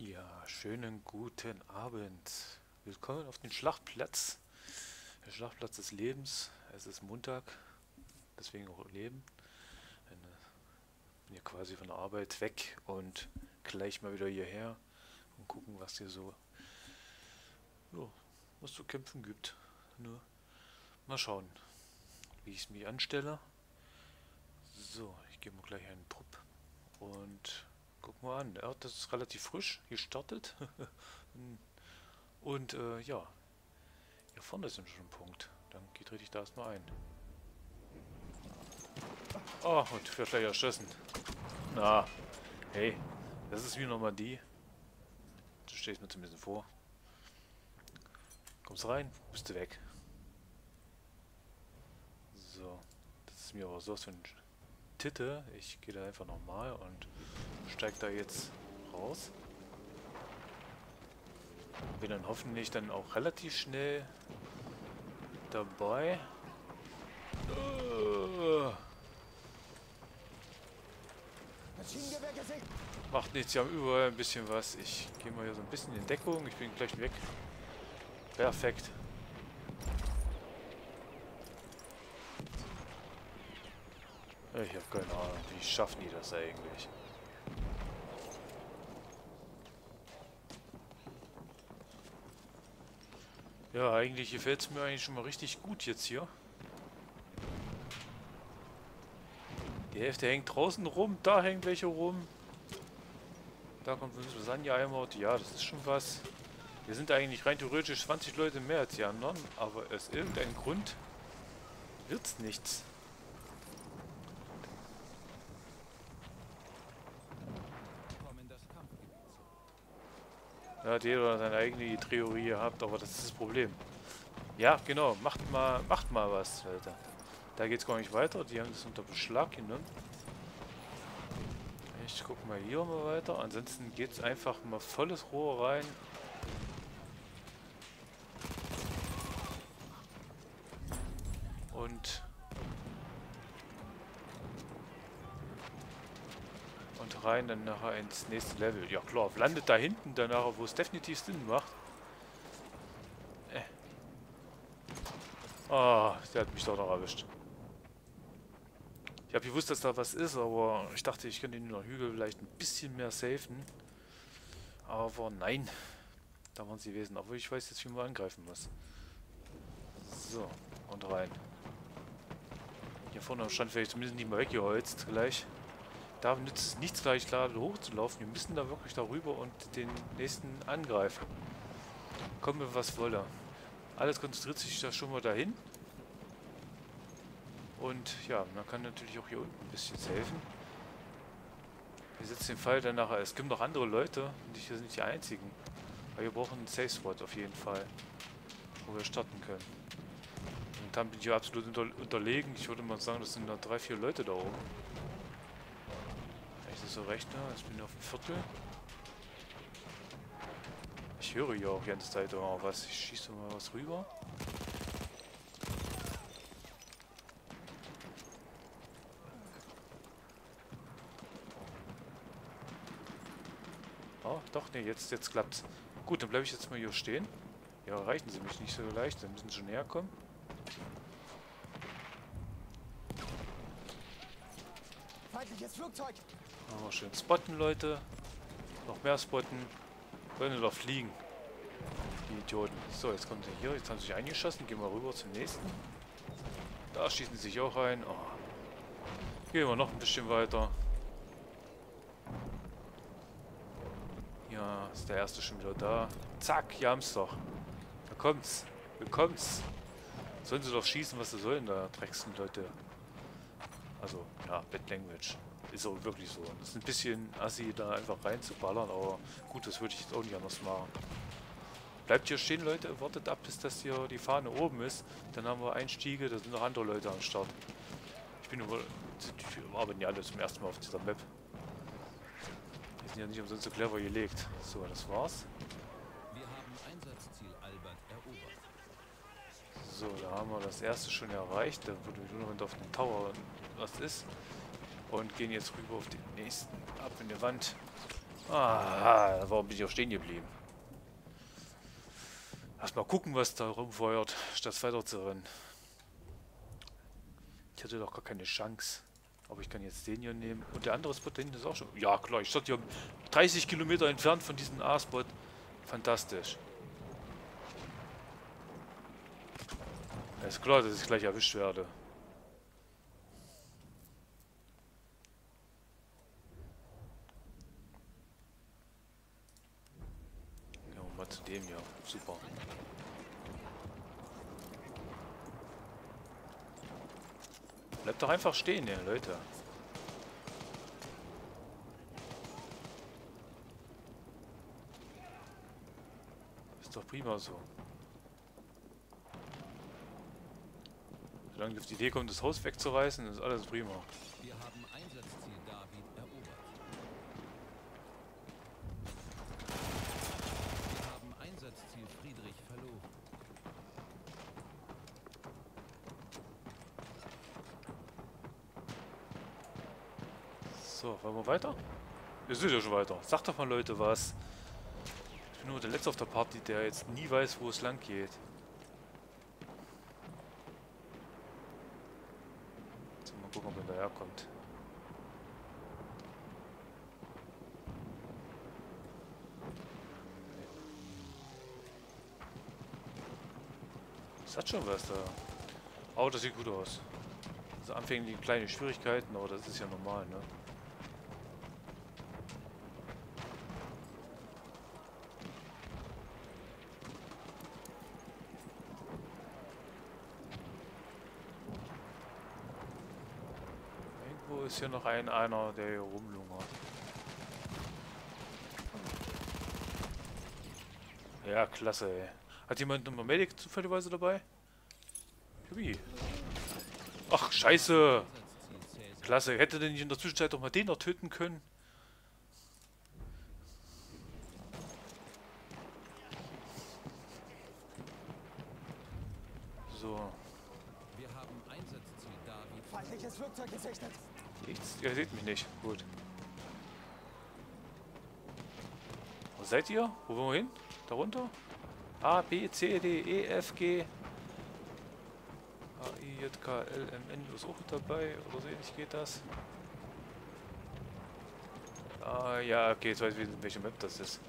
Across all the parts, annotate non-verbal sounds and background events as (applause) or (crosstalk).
Ja, schönen guten Abend. Willkommen auf den Schlachtplatz. Der Schlachtplatz des Lebens. Es ist Montag, deswegen auch Leben. Ich bin ja quasi von der Arbeit weg und gleich mal wieder hierher und gucken, was hier so, ja, was zu kämpfen gibt. Nur mal schauen, wie ich es mir anstelle. So, ich gebe mal gleich einen Trupp und guck mal an. Ja, das ist relativ frisch gestartet. (laughs) und äh, ja, hier vorne ist schon ein Punkt. Dann geht richtig da erstmal ein. Oh, und wird gleich erschossen. Na, hey, das ist wie nochmal die. Du stehst mir zumindest vor. Kommst rein, bist du weg. So, das ist mir aber so ein Titte. Ich gehe da einfach nochmal und steige da jetzt raus. Bin dann hoffentlich dann auch relativ schnell dabei. Macht nichts, wir haben überall ein bisschen was. Ich gehe mal hier so ein bisschen in Deckung. Ich bin gleich weg. Perfekt. Ich habe keine Ahnung, wie schaffen die das eigentlich? Ja, eigentlich gefällt es mir eigentlich schon mal richtig gut jetzt hier. Die Hälfte hängt draußen rum, da hängt welche rum. Da kommt unsere Sanja einmal. Ja, das ist schon was. Wir sind eigentlich rein theoretisch 20 Leute mehr als die anderen, aber aus irgendeinem Grund wird's nichts. Hat jeder seine eigene Theorie gehabt, aber das ist das Problem. Ja, genau, macht mal, macht mal was, Alter. Da geht's gar nicht weiter, die haben das unter Beschlag genommen. Ich guck mal hier mal weiter. Ansonsten geht's einfach mal volles Rohr rein. Und rein, dann nachher ins nächste Level. Ja klar, landet da hinten dann nachher, wo es definitiv Sinn macht. Äh. Ah, der hat mich doch noch erwischt. Ich habe gewusst, dass da was ist, aber ich dachte, ich könnte den Hügel vielleicht ein bisschen mehr safen. Aber nein, da waren sie gewesen. Aber ich weiß jetzt, wie man angreifen muss. So, und rein. Hier vorne stand vielleicht zumindest nicht mehr weggeholzt gleich. Da nützt es nichts gleich gerade hochzulaufen. Wir müssen da wirklich darüber und den nächsten angreifen. Kommen wir was wolle. Alles konzentriert sich da schon mal dahin. Und ja, man kann natürlich auch hier unten ein bisschen helfen. Wir setzen den Fall dann nachher. Es gibt noch andere Leute und wir sind nicht die einzigen. Aber wir brauchen einen Safe Spot auf jeden Fall. Wo wir starten können. Und dann bin ich absolut unter unterlegen. Ich würde mal sagen, das sind noch drei, vier Leute da oben so recht, ne? Ich bin auf dem Viertel. Ich höre hier auch die ganze Zeit immer was. Ich schieße mal was rüber. Oh, doch, ne, jetzt, jetzt klappt's. Gut, dann bleibe ich jetzt mal hier stehen. Ja, erreichen sie mich nicht so leicht, dann müssen sie schon näher kommen. Feindliches Flugzeug! Oh, schön spotten, Leute. Noch mehr spotten. Wollen doch fliegen. Die Idioten. So, jetzt kommen sie hier. Jetzt haben sie sich eingeschossen. Gehen wir rüber zum nächsten. Da schießen sie sich auch ein. Oh. Gehen wir noch ein bisschen weiter. Ja, ist der erste schon wieder da. Zack, hier haben doch. Da kommt's. Da kommt's. Sollen sie doch schießen, was sie sollen, da drecksten Leute. Also, ja, Bad Language. Ist auch wirklich so. Das ist ein bisschen assi, da einfach reinzuballern, aber gut, das würde ich jetzt auch nicht anders machen. Bleibt hier stehen, Leute, wartet ab, bis das hier die Fahne oben ist. Dann haben wir Einstiege, da sind noch andere Leute am Start. Ich bin nur... Wir arbeiten ja alle zum ersten Mal auf dieser Map. Die sind ja nicht umsonst so clever gelegt. So, das war's. Wir haben Einsatzziel Albert erobert. So, da haben wir das erste schon erreicht. Da würde nur noch auf den Tower was ist. Und gehen jetzt rüber auf den nächsten. Ab in die Wand. Ah, warum bin ich auch stehen geblieben? Erstmal gucken, was da rumfeuert, statt weiter zu rennen. Ich hatte doch gar keine Chance. Aber ich kann jetzt den hier nehmen. Und der andere Spot da hinten ist auch schon... Ja, klar, ich stand hier 30 Kilometer entfernt von diesem A-Spot. Fantastisch. Ist klar, dass ich gleich erwischt werde. Ja, mal zu dem hier. Super. Bleibt doch einfach stehen, ja, Leute. Ist doch prima so. Solange die auf die Idee kommt, das Haus wegzureißen, ist alles prima. Wir haben Einsatzziel David erobert. Wir haben Einsatzziel Friedrich verloren. So, wollen wir weiter? Wir sind ja schon weiter. Sagt doch mal Leute was. Ich bin nur der Letzte auf der Party, der jetzt nie weiß, wo es lang geht. So, mal gucken, ob er daherkommt. Das hat schon was da. Oh, das sieht gut aus. Also anfänglich kleine Schwierigkeiten, aber das ist ja normal, ne? Irgendwo ist hier noch ein einer, der hier rumlungert. Ja, klasse, ey. Hat jemand eine Medic zufälligerweise dabei? Jubi. Ach, scheiße. Klasse. Hätte denn nicht in der Zwischenzeit doch mal den noch töten können? So. Wir haben Einsatzziel David. Feindliches Flugzeug gesichtet. Nichts. Ihr seht mich nicht. Gut. Wo seid ihr? Wo wollen wir hin? Da runter? A, B, C, D, E, F, G. A, I, J, K, L, M, N ist auch mit dabei. Oder so ähnlich geht das. Ah, ja, okay, jetzt weiß ich, welche Map das ist.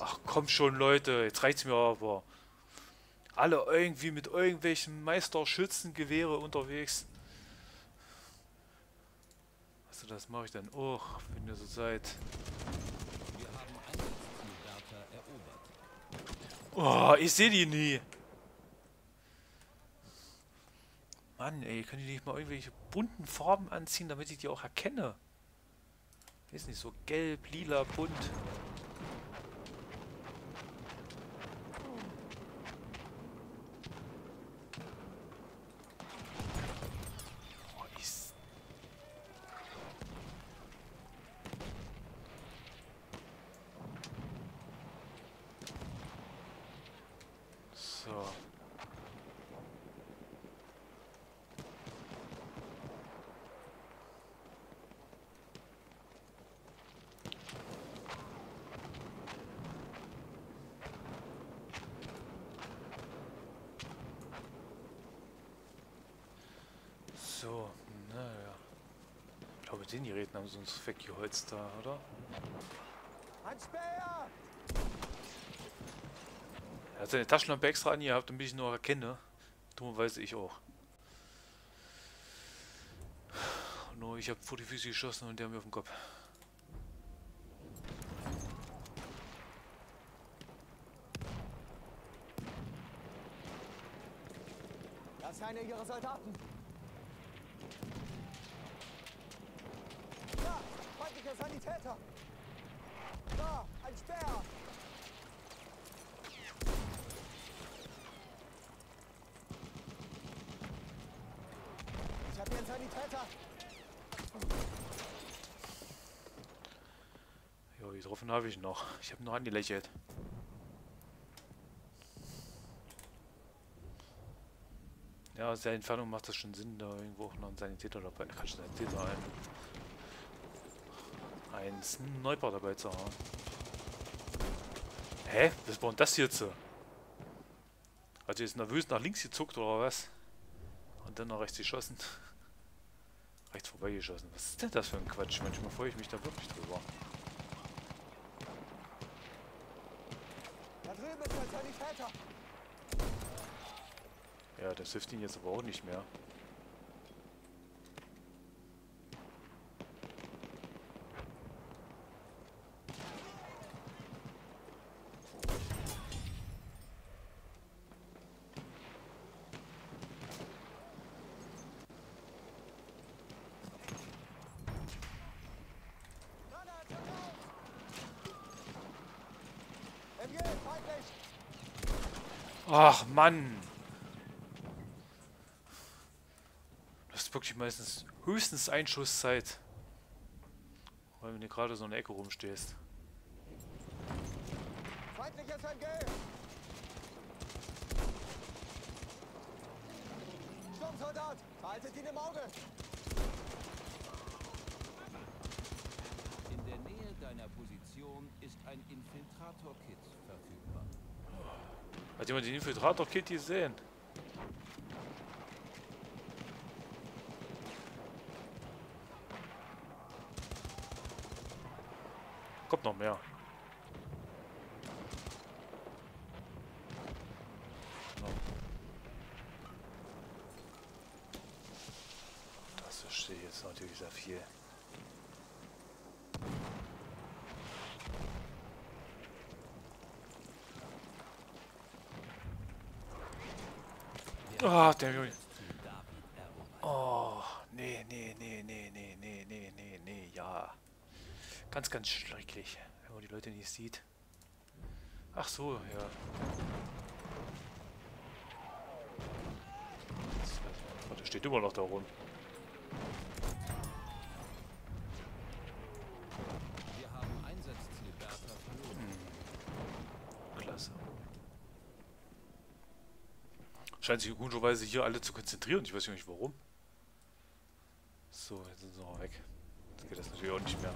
Ach komm schon, Leute, jetzt reicht's mir aber. Alle irgendwie mit irgendwelchen Meisterschützengewehre unterwegs. Also das mache ich dann auch, wenn ihr so seid. Oh, ich sehe die nie. Mann, ey, können die nicht mal irgendwelche bunten Farben anziehen, damit ich die auch erkenne? Ist nicht so gelb, lila, bunt. Oh, ist So. So, naja. Ich glaube, den Geräten haben sie uns weggeholzt da, oder? Ein Speer! Er hat seine Taschenlampe extra angehabt, damit ich ihn noch erkenne. Dummerweise ich auch. Nur ich habe vor die Füße geschossen und der mir auf den Kopf. Das ist einer ihrer Soldaten. Da! Sanitäter! Da! Ein Speer! Ich habe hier einen Sanitäter! Jo, getroffen habe ich noch. Ich habe noch angelächelt. Ja, aus der Entfernung macht das schon Sinn, da irgendwo auch noch ein Sanitäter dabei. Kannst du Sanitäter ein. Ein Sniper dabei zu haben. Hä? Was war denn das jetzt so? Hat ihr jetzt nervös nach links gezuckt oder was? Und dann nach rechts geschossen. rechts vorbeigeschossen. Was ist denn das für ein Quatsch? Manchmal freue ich mich da wirklich drüber. Da drüben ist ein Sanitäter. Ja, das hilft ihnen jetzt aber auch nicht mehr. Ach Mann! Du hast wirklich meistens höchstens Einschusszeit. Weil wenn du gerade so in der Ecke rumstehst. Feindliches MG. Sturmsoldat, behaltet ihn im Auge. In der Nähe deiner Position ist ein Infiltrator-Kit verfügbar. Hat jemand den Infiltrator-Kit gesehen? Kommt noch mehr. Das verstehe ich jetzt natürlich sehr viel. Ah, der Junge. Oh, nee, nee, nee, nee, nee, nee, nee, nee, nee, ja. Ganz, ganz schrecklich, wenn man die Leute nicht sieht. Ach so, ja. Oh, der steht immer noch da rum. Wir haben Einsatzziel Bertha verloren. Klasse. Scheint sich komischerweise hier alle zu konzentrieren. Ich weiß nicht warum. So, jetzt sind sie noch weg. Jetzt geht das natürlich auch nicht mehr.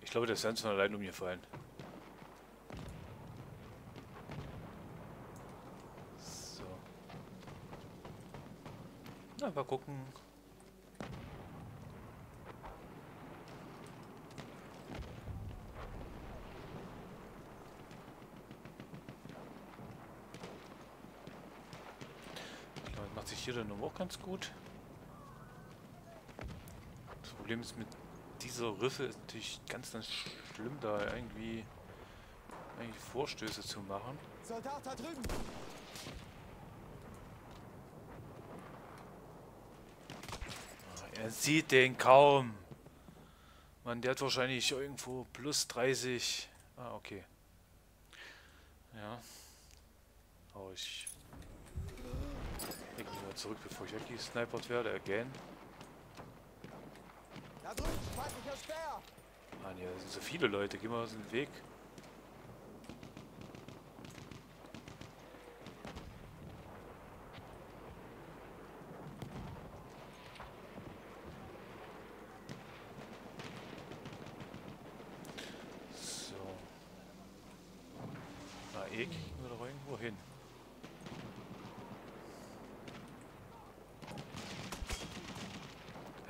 Ich glaube, der ist ganz von allein umgefallen. So. Na, mal gucken. Ich hier dann auch ganz gut. Das Problem ist mit dieser Riffe ist natürlich ganz, ganz schlimm, da irgendwie, irgendwie Vorstöße zu machen. Soldat da drüben. Er sieht den kaum. Mann, der hat wahrscheinlich irgendwo plus 30. Ah, okay. Ja. Aber ich zurück, bevor ich weggesnipert werde. Again. Mann, hier sind so viele Leute. Geh mal aus dem Weg. So. Na, eh kriegen wir doch irgendwo hin.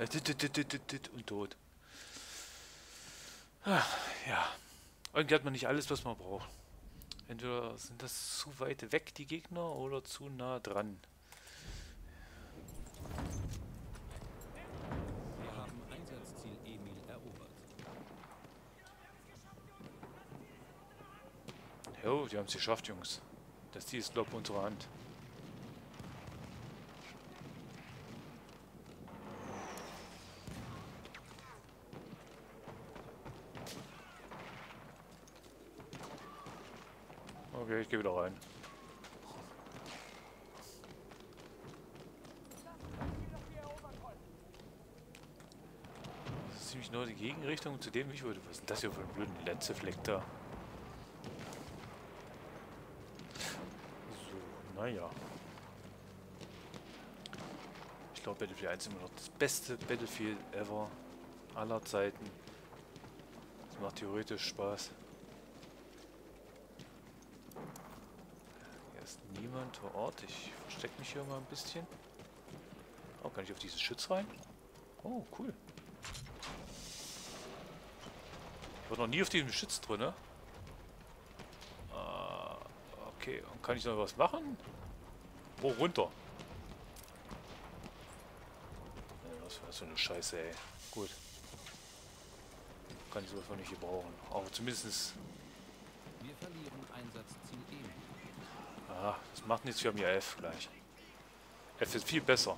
Äh, dit, dit, dit, dit, dit, dit, Und tot. Ah, ja. Irgendwie hat man nicht alles, was man braucht. Entweder sind das zu weit weg, die Gegner, oder zu nah dran. Wir haben Einsatzziel Emil erobert. Jo, die haben es geschafft, Jungs. Das Ziel ist, glaube ich, unsere Hand. Okay, ich gehe wieder rein. Das ist ziemlich nur die Gegenrichtung zu dem, wie ich wollte. Was ist denn das hier für ein blöden Letzefleck da? So. Naja. Ich glaube, Battlefield 1 ist immer noch das beste Battlefield ever aller Zeiten. Das macht theoretisch Spaß. Hier ist niemand vor Ort. Ich verstecke mich hier mal ein bisschen. Oh, kann ich auf dieses Schütz rein? Oh, cool. Ich war noch nie auf diesem Schütz drin, ne? Ah, okay, und kann ich noch was machen? Oh, runter. Was war so eine Scheiße, ey. Gut. Kann ich sowas noch nicht gebrauchen. Aber zumindest. Wir verlieren Einsatzziel E. Ah, das macht nichts, wir haben ja F gleich. F ist viel besser.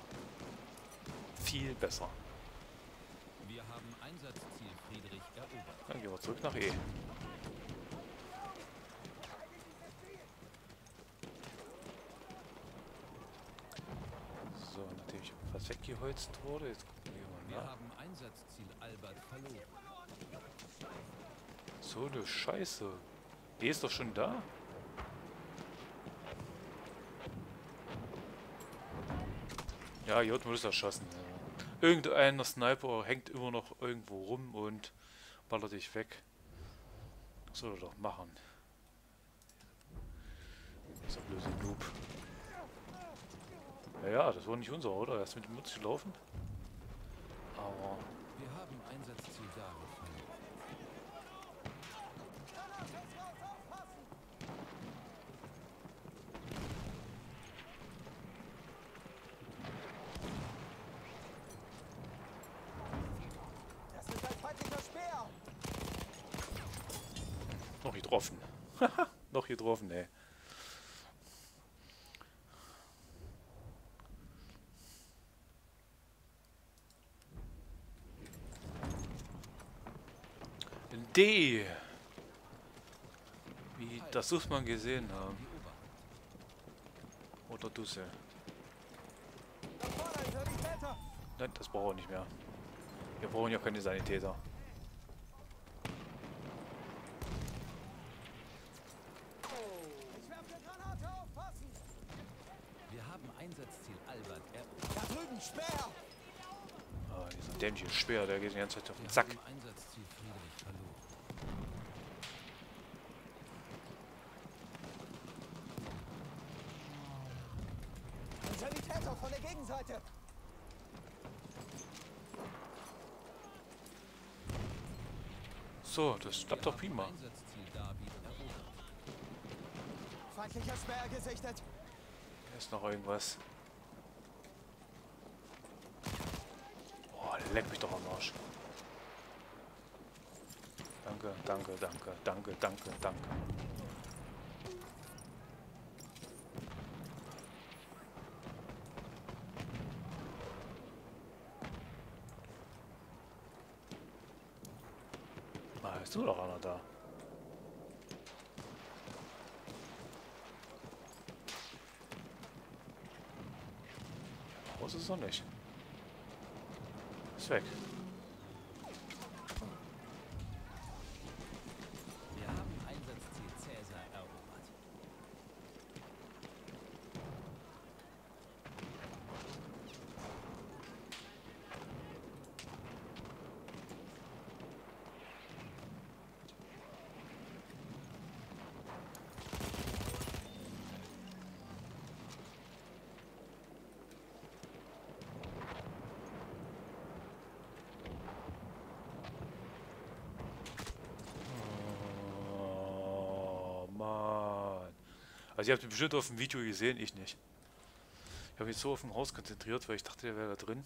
Viel besser. Wir haben Einsatzziel Friedrich erobert. Dann gehen wir zurück nach E. So, nachdem ich was weggeholzt wurde, jetzt gucken wir Wir mal nach. haben Einsatzziel Albert verloren. So eine Scheiße. E ist doch schon da. Ja, J wurde erschossen. Irgendeiner Sniper hängt immer noch irgendwo rum und ballert dich weg. Soll er doch machen. Dieser blöde Noob. Ja, ja, das war nicht unser, oder? Er ist mit dem Mutz gelaufen. Aber Wir haben Einsatzziel Dare verloren. Das ist ein feindlicher Speer. noch getroffen. Noch getroffen, ey. D. Wie das muss man gesehen haben. Oder Sanitäter. Nein, das brauchen wir nicht mehr. Wir brauchen ja keine Sanitäter. Ich werfe eine Granate aufpassen. Wir haben Einsatzziel Albert erobert. Da drüben, Speer. Ah, Speer, der geht die ganze Zeit auf den Sack. Sanitäter von der Gegenseite. So, das klappt doch prima. Feindlicher Speer gesichtet. Hier ist noch irgendwas. Oh, leck mich doch am Arsch. Danke, danke, danke, danke, danke, danke. Ah, ist nur noch einer da. Raus ist er nicht. Ist weg. Wir haben Einsatzziel Cäsar erobert. Oh, Mann. Also ihr habt bestimmt auf dem Video gesehen, ich nicht. Ich habe mich so auf dem Haus konzentriert, weil ich dachte, der wäre da drin.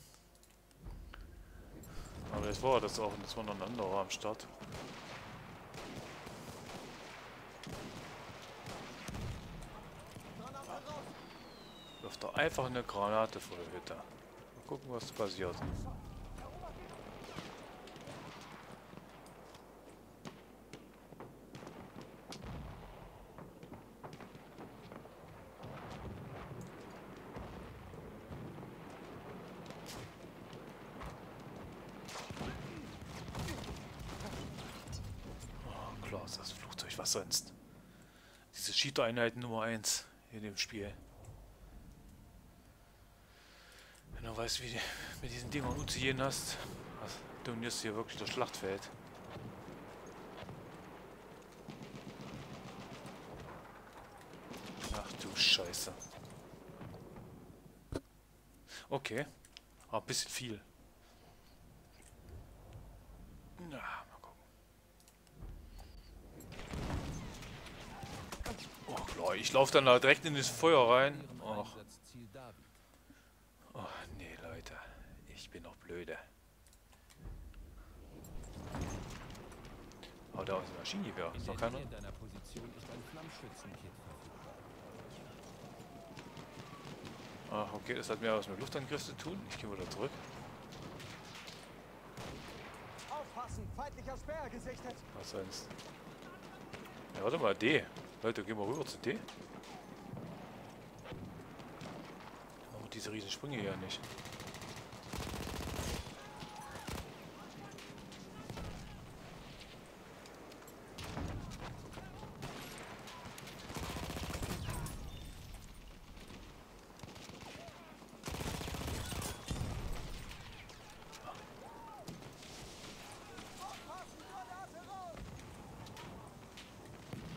Aber jetzt war das auch und das war noch ein anderer am Start. Wirft er einfach eine Granate vor der Hütte. Mal gucken, was passiert. was sonst. Diese Cheater-Einheit Nummer 1 in dem Spiel. Wenn du weißt, wie du mit diesen Dingern umzugehen hast, dominierst du hier wirklich das Schlachtfeld. Ach du Scheiße. Okay. aber ein bisschen viel. Ich laufe dann da direkt in das Feuer rein. Einsatzziel David. oh nee, Leute. Ich bin noch blöde. Oh, da ist ein Maschinengewehr. In Ist noch keiner? Ah, okay, das hat mehr was mit Luftangriff zu tun. Ich gehe wieder zurück. Aufpassen! Feindlicher Sperr gesichtet! Was sonst? Ja, warte mal, D. Leute, gehen wir rüber zu D. Aber diese riesen Sprünge ja nicht.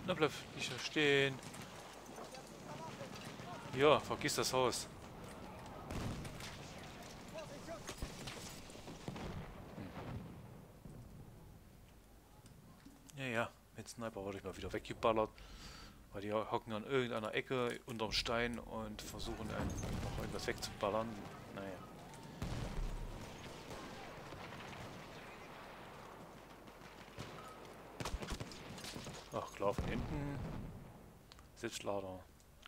Na bleib nicht so stehen. Ja, vergiss das Haus. Ja, ja, mit Sniper wurde ich mal wieder weggeballert. Weil die hocken an irgendeiner Ecke unterm Stein und versuchen einen noch irgendwas wegzuballern. Naja. Ach klar, von hinten. Selbstlader.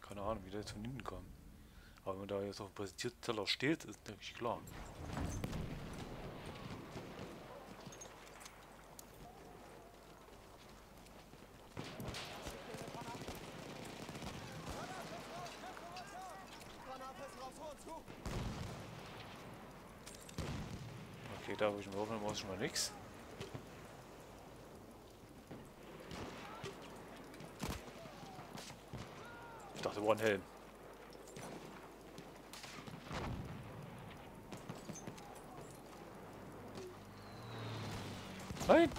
Keine Ahnung, wie der jetzt von hinten kommt. Aber wenn man da jetzt auf dem Präsentierteller steht, ist natürlich klar. Okay, da wo ich würfeln muss, schon mal nix. Ich dachte, One Helm. Nein!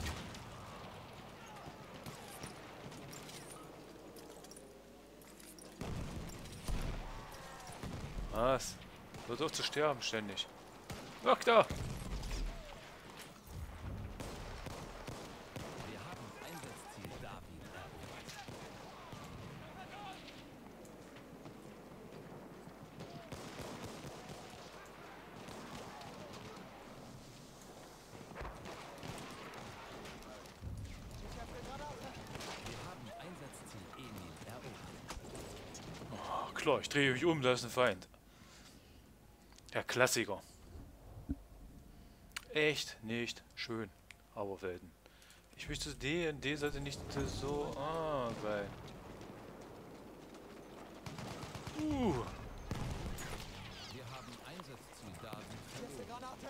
Was? Auf zu sterben ständig. Ach da! Wir haben Einsatzziel David erobert. Ich werfe eine Granate! Wir haben Einsatzziel Emil erobert. Oh, klar, ich drehe mich um, da ist ein Feind. Der Klassiker. Echt nicht schön, aber selten. Ich möchte D, D sollte nicht so ah, sein. Uh, Wir haben Einsatzziel David Hier ist eine erobert. Granate!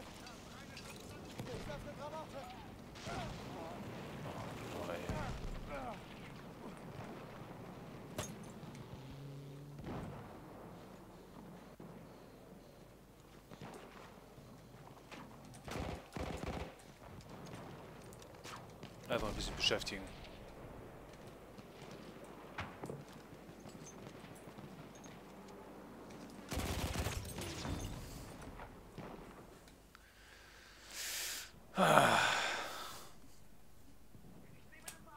Ich werfe eine Granate! oh, ey. Einfach ein bisschen beschäftigen.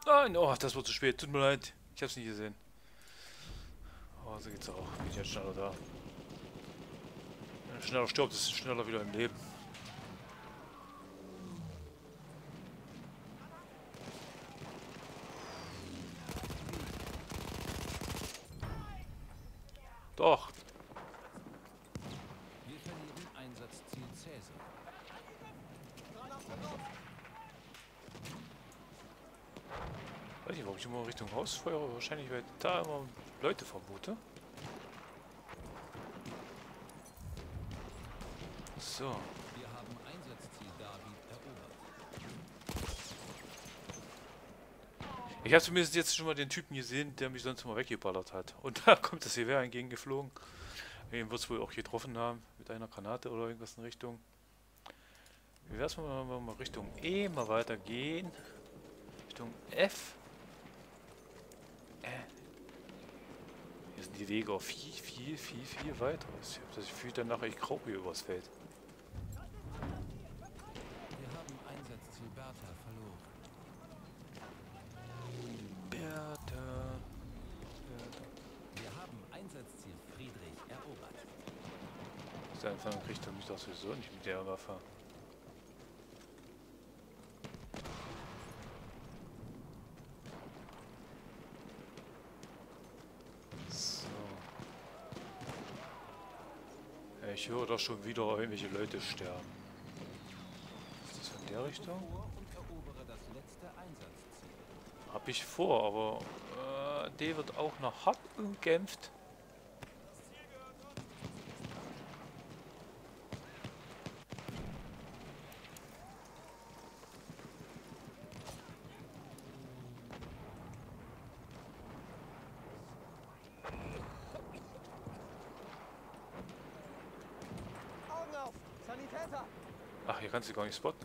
Nein, oh, das wird zu spät. Tut mir leid. Ich hab's nicht gesehen. Oh, so geht's auch. Bin jetzt schneller da. Wenn er schneller stirbt, ist er schneller wieder im Leben. Doch. Wir verlieren Einsatzziel Cäsar. Granate raus! Weiß nicht, warum ich immer Feuere. Wahrscheinlich, weil da immer Leute vermute. So. Wir haben Einsatzziel David erobert. Ich habe zumindest jetzt schon mal den Typen gesehen, der mich sonst immer weggeballert hat. Und (laughs) da kommt das Gewehr entgegengeflogen. Den wird es wohl auch getroffen haben mit einer Granate oder irgendwas in Richtung. Wie wär's, wenn wir mal Richtung E mal weitergehen? Richtung F? Äh. Hier sind die Wege auch viel, viel, viel, viel weiter. Ich habe das Gefühl, danach ich grau hier übers Feld. Wir haben Einsatzziel Bertha verloren. Bertha. Wir haben Einsatzziel Friedrich erobert. Der Anfang kriegt er mich doch sowieso nicht mit der Waffe. So. Ja, Ich höre doch schon wieder irgendwelche Leute sterben. Ist das von der Richtung? Hab ich vor, aber äh, der wird auch noch hart umkämpft. Augen auf! Sanitäter! Ach, hier kannst du gar nicht spotten.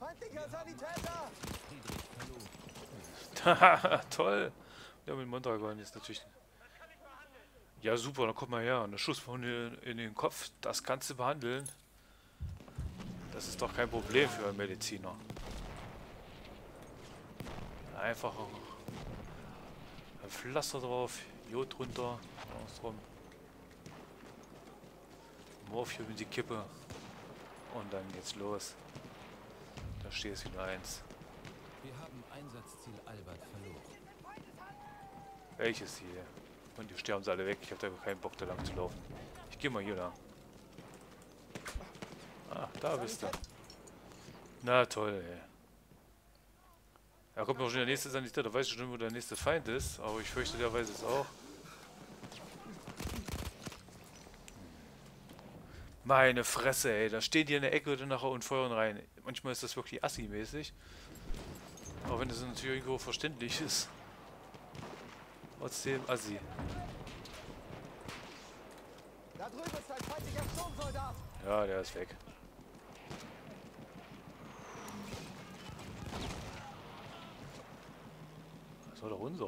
Feindlicher Sanitäter! Haha, (laughs) toll. Ja, mit Mondragon ist natürlich... Ja, super, dann komm mal her. Eine Schusswunde in den Kopf, das kannst du behandeln. Das ist doch kein Problem für einen Mediziner. Einfach ein Pflaster drauf, Jod drunter, drum. Morphium in die Kippe. Und dann geht's los. Da steht es wieder eins. Wir haben Einsatzziel Albert verloren. Welches hier? Und die sterben sie alle weg. Ich habe da keinen Bock, da lang zu laufen. Ich gehe mal hier lang. Ah, da bist du. Na toll, ey. Da kommt noch schon der nächste Sanitär. Da weiß ich schon, wo der nächste Feind ist. Aber ich fürchte, der weiß es auch. Meine Fresse, ey. Da stehen die in der Ecke nachher und feuern rein. Manchmal ist das wirklich assi-mäßig. Auch wenn das natürlich irgendwo verständlich ist. Trotzdem assi. Ja, der ist weg. Das war doch unser.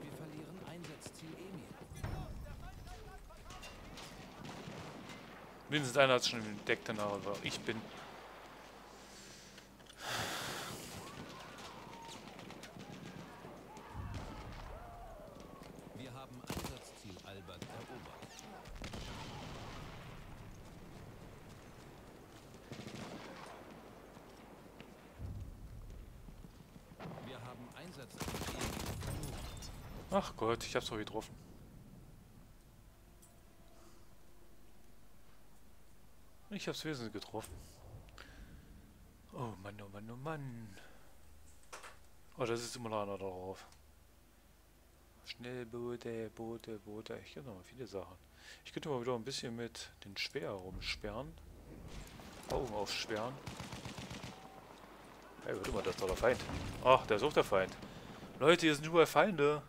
Wir verlieren Einsatzziel Emil. Mindestens einer hat es schon entdeckt, danach, aber ich bin. Wir haben Einsatzziel Albert erobert. Wir haben Einsatzziel Emil verloren. Ach Gott, ich hab's doch getroffen. Ich hab's wesentlich getroffen. Oh Mann, oh Mann, oh Mann. Oh, das ist immer noch einer drauf. Schnellboote, Boote, Boote. Ich kenne noch mal viele Sachen. Ich könnte mal wieder ein bisschen mit den Speer rumsperren. Augen aufsperren. Hey, warte mal, das ist doch der Feind. Ach, der ist auch der Feind. Leute, hier sind überall Feinde.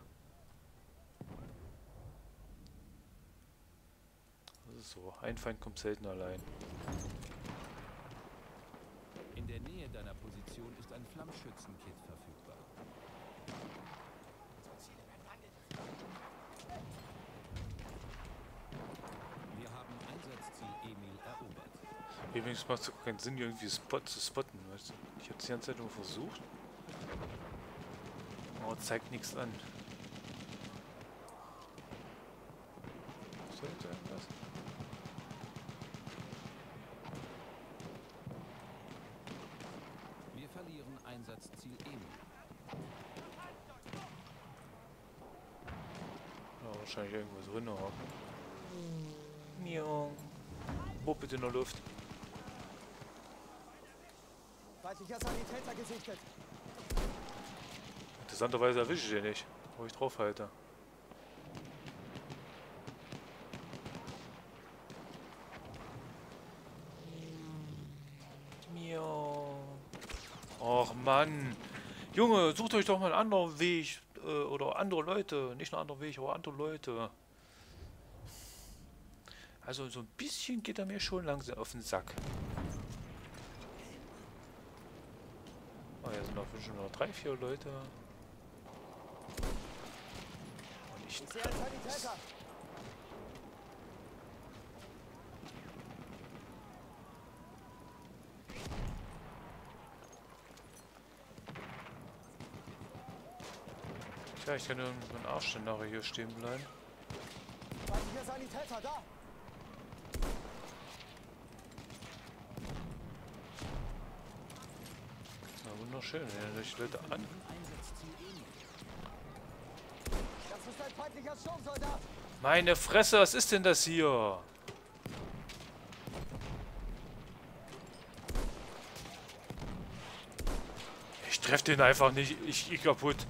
Das ist so. Ein Feind kommt selten allein. In der Nähe deiner Position ist ein Flammschützenkit verfügbar. Wir haben Einsatzziel Emil erobert. Übrigens macht es auch keinen Sinn, irgendwie Spot zu spotten, weißt du? Ich habe die ganze Zeit nur versucht. Aber zeigt nichts an. Sollte irgendwas? Wir verlieren Einsatzziel Emil. Ja, wahrscheinlich irgendwas drin hocken. Miau. Der Luft. Feindlicher Sanitäter gesichtet! Das Interessanterweise erwische ich den nicht, wo ich drauf halte. Miau. Och Mann. Junge, sucht euch doch mal einen anderen Weg. Äh, oder andere Leute. Nicht einen anderen Weg, aber andere Leute. Also so ein bisschen geht er mir schon langsam auf den Sack. Oh, hier sind noch schon noch drei, vier Leute. Und ich Ich einen. Tja, ich kann nur mit Arsch dann nachher hier stehen bleiben. Sanitäter, da. Wunderschön, ja, die Leute an. Meine Fresse, was ist denn das hier? Ich treffe den einfach nicht. Ich, ich kaputt.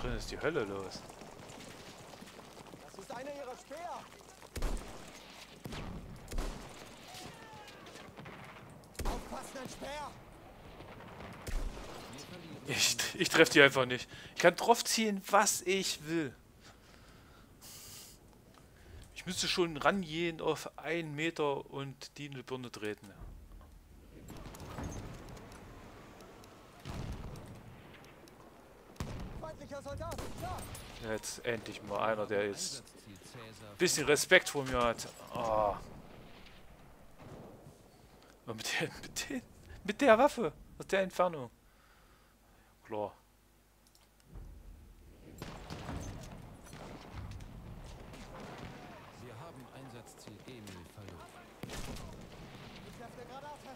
Drin ist die Hölle los. Das ist einer ihrer Speer. Aufpassen, ein Speer. Verlieren Ich, treffe die einfach nicht. Ich kann draufziehen, was ich will. Ich müsste schon rangehen auf einen Meter und die in die Birne treten. Jetzt endlich mal einer, der jetzt ein bisschen Respekt vor mir hat. Und mit der, mit, der, mit der Waffe, aus der Entfernung. Klar. Wir haben Einsatzziel Emil verloren. Ich werfe eine Granate.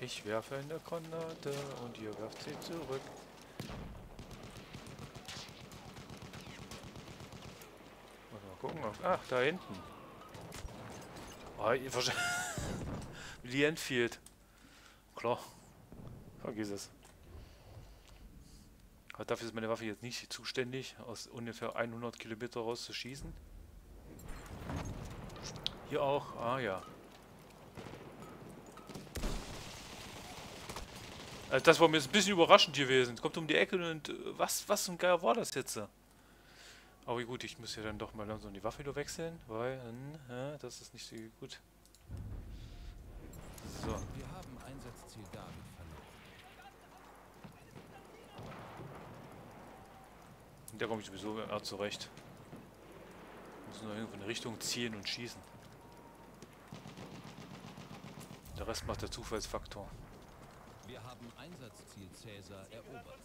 Ich werfe eine Granate und ihr werft sie zurück. Mal gucken. Ach, da hinten. Ah, ihr verste- (laughs) Die Enfield. Klar. Vergiss es. Aber dafür ist meine Waffe jetzt nicht zuständig, aus ungefähr 100 Kilometer raus zu schießen. Hier auch. Ah ja. Also das war mir jetzt ein bisschen überraschend gewesen. Kommt um die Ecke und äh, was, was zum Geier war das jetzt? Aber gut, ich muss ja dann doch mal langsam die Waffe wieder wechseln, weil ja, das ist nicht so gut. So, Wir haben Einsatzziel David verloren. und da komme ich sowieso eher zurecht. Muss nur irgendwo eine Richtung ziehen und schießen. Der Rest macht der Zufallsfaktor. Wir haben Einsatzziel Cäsar erobert.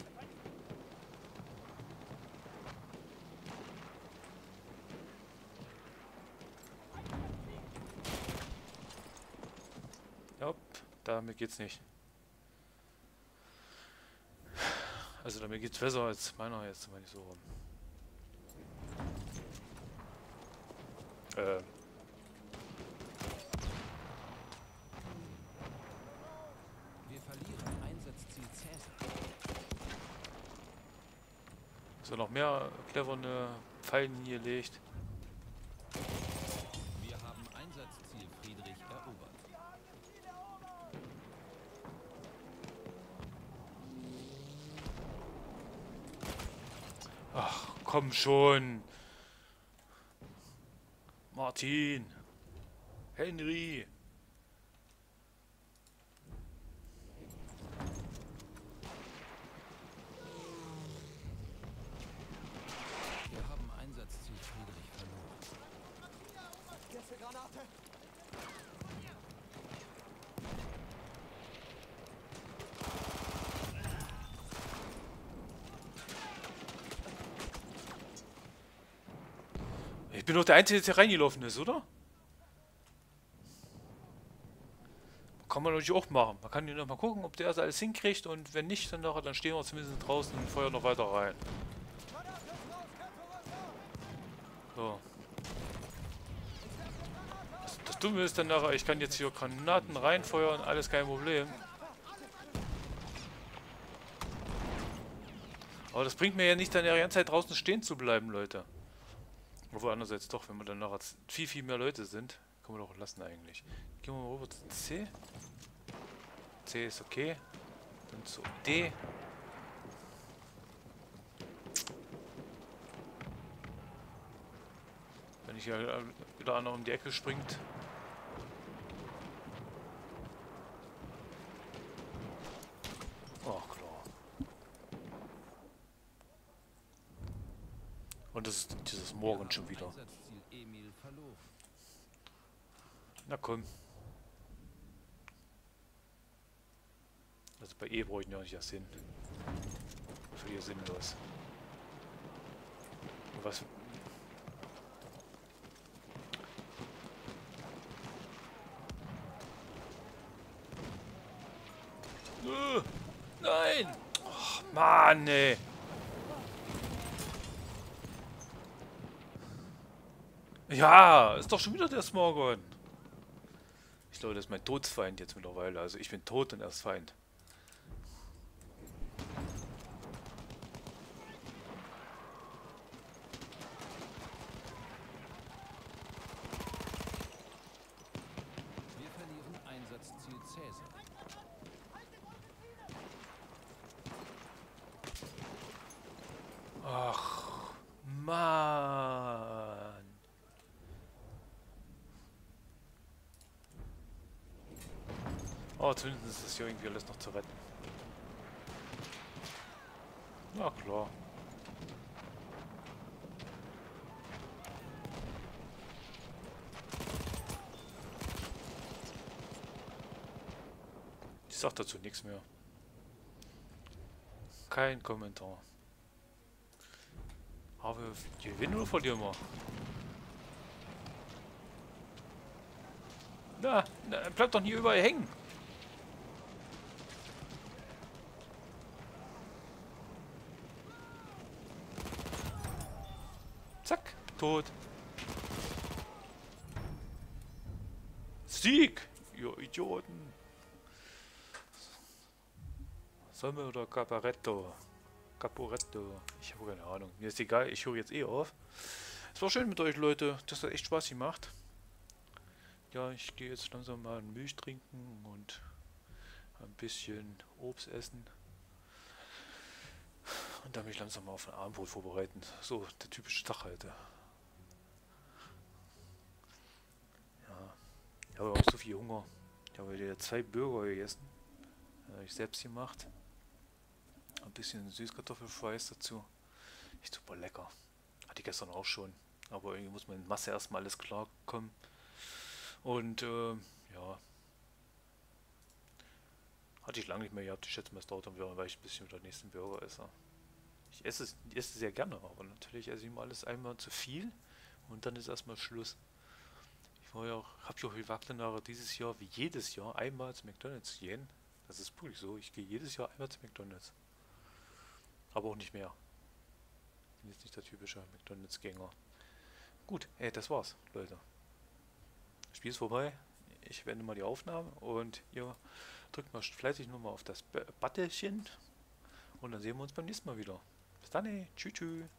Ja, damit geht's nicht. Also damit geht's besser als meiner jetzt, meine ich so rum. Äh. Wir verlieren Einsatzziel Cäsar. So noch mehr cleverne Pfeilen hier legt. Komm schon. Martin. Henry. Wir haben Einsatzziel Friedrich verloren. Jetzt eine Granate. Ich bin doch der Einzige, der reingelaufen ist, oder? Kann man natürlich auch machen. Man kann hier noch mal gucken, ob der das alles hinkriegt und wenn nicht, dann, nachher, dann stehen wir zumindest draußen und feuern noch weiter rein. So. Das, das Dumme ist dann nachher, ich kann jetzt hier Granaten reinfeuern, alles kein Problem. Aber das bringt mir ja nicht, dann die ganze Zeit draußen stehen zu bleiben, Leute. Obwohl andererseits doch, wenn wir dann nachher viel, viel mehr Leute sind, können wir doch lassen eigentlich. Gehen wir mal rüber zu C. C ist okay. Dann zu D. Wenn ich hier wieder einer um die Ecke springt. Ach klar. Und das ist Morgen schon wieder. Na komm. Also bei E brauche ich noch nicht erst hin. Völlig sinnlos. Was... Nein! Och, Mann, ey! Ja, ist doch schon wieder der Smorgon. Ich glaube, das ist mein Todesfeind jetzt mittlerweile. Also ich bin tot und er ist Feind. Wir verlieren Einsatzziel Cäsar. Ach, Mann. Oh, zumindest ist hier irgendwie alles noch zu retten. Na klar. Ich sag dazu nichts mehr. Kein Kommentar. Aber wir gewinnen oder verlieren wir? Na, na, bleibt doch nie überall hängen. Zack, tot. Sieg, ihr Idioten. Somme oder Caparetto? Caporetto. Ich habe keine Ahnung. Mir ist egal, ich höre jetzt eh auf. Es war schön mit euch, Leute. Das hat echt Spaß gemacht. Ja, ich gehe jetzt langsam mal Milch trinken und ein bisschen Obst essen. Und dann mich langsam mal auf ein Abendbrot vorbereiten. So, der typische Tag heute. Ich habe auch so viel Hunger. Ich habe heute zwei Burger gegessen. Habe ich selbst gemacht. Ein bisschen Süßkartoffelfries dazu. Echt super lecker. Hatte ich gestern auch schon. Aber irgendwie muss man in Masse erstmal alles klarkommen. Und äh, ja. Hatte ich lange nicht mehr gehabt. Ich schätze mal, es dauert dann wieder, weil ich ein bisschen mit der nächsten Burger esse. Ich esse es sehr gerne, aber natürlich esse ich immer alles einmal zu viel und dann ist erstmal Schluss. Ich ja auch, habe ja auch gewagt, dieses Jahr wie jedes Jahr einmal zu McDonalds gehen. Das ist wirklich so. Ich gehe jedes Jahr einmal zu McDonalds. Aber auch nicht mehr. Bin jetzt nicht der typische McDonalds-Gänger. Gut, ey, das war's, Leute. Spiel ist vorbei. Ich wende mal die Aufnahme und ihr drückt mal fleißig nochmal auf das Battelchen. Und dann sehen wir uns beim nächsten Mal wieder. Bis dann, ey. Tschüss, tschüss.